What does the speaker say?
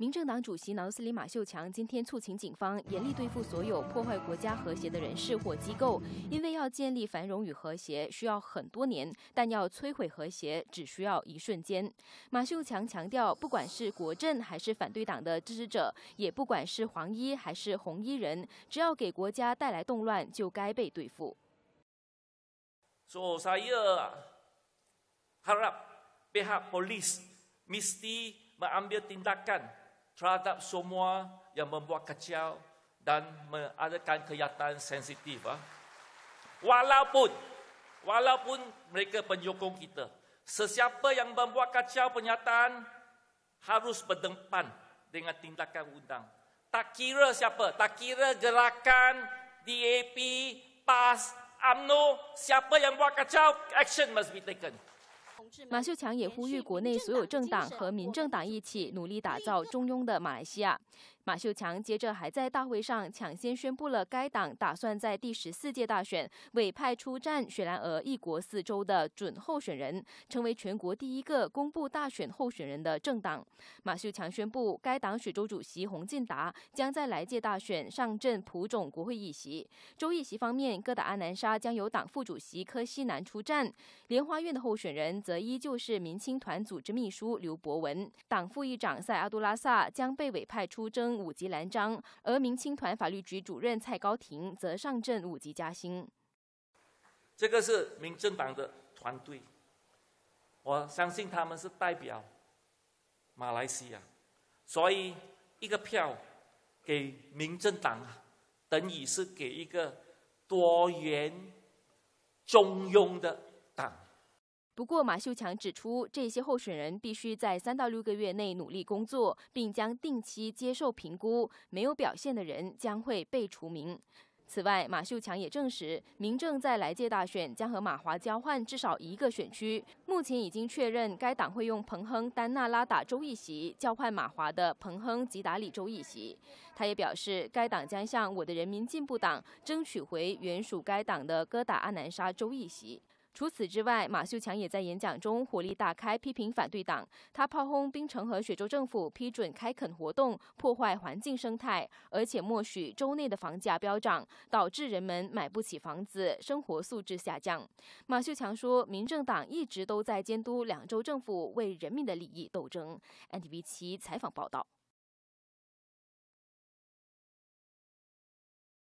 民政党主席瑙斯里马秀强今天促请警方严厉对付所有破坏国家和谐的人士或机构，因为要建立繁荣与和谐需要很多年，但要摧毁和谐只需要一瞬间。马秀强强调，不管是国政还是反对党的支持者，也不管是黄衣还是红衣人，只要给国家带来动乱，就该被对付。So saya harap pihak polis mesti mengambil tindakan. Terhadap semua yang membuat kacau dan mengadakan kelihatan sensitif. Ha? Walaupun, walaupun mereka penyokong kita, sesiapa yang membuat kacau pernyataan harus berdepan dengan tindakan undang. Tak kira siapa, tak kira gerakan DAP, PAS, UMNO, siapa yang buat kacau, action must be taken. 马秀强也呼吁国内所有政党和民政党一起努力打造中庸的马来西亚。马秀强接着还在大会上抢先宣布了该党打算在第十四届大选委派出战雪兰莪一国四州的准候选人，成为全国第一个公布大选候选人的政党。马秀强宣布，该党雪州主席洪进达将在来届大选上阵普种国会议席。州议席方面，哥打阿南沙将由党副主席柯西南出战，莲花院的候选人则依旧是民青团组织秘书刘博文。党副议长塞阿杜拉萨将被委派出征。五级蓝章，而民青团法律局主任蔡高庭则上阵五级加薪。这个是民政党的团队，我相信他们是代表马来西亚，所以一个票给民政党，等于是给一个多元、中庸的党。不过，马秀强指出，这些候选人必须在三到六个月内努力工作，并将定期接受评估。没有表现的人将会被除名。此外，马秀强也证实，民政在来届大选将和马华交换至少一个选区。目前已经确认，该党会用彭亨丹纳拉达州议席交换马华的彭亨吉达里州议席。他也表示，该党将向我的人民进步党争取回原属该党的哥打阿南沙州议席。除此之外，马秀强也在演讲中火力大开，批评反对党。他炮轰槟城和雪州政府批准开垦活动，破坏环境生态，而且默许州内的房价飙涨，导致人们买不起房子，生活素质下降。马秀强说，民政党一直都在监督两州政府为人民的利益斗争。NTV 七采访报道。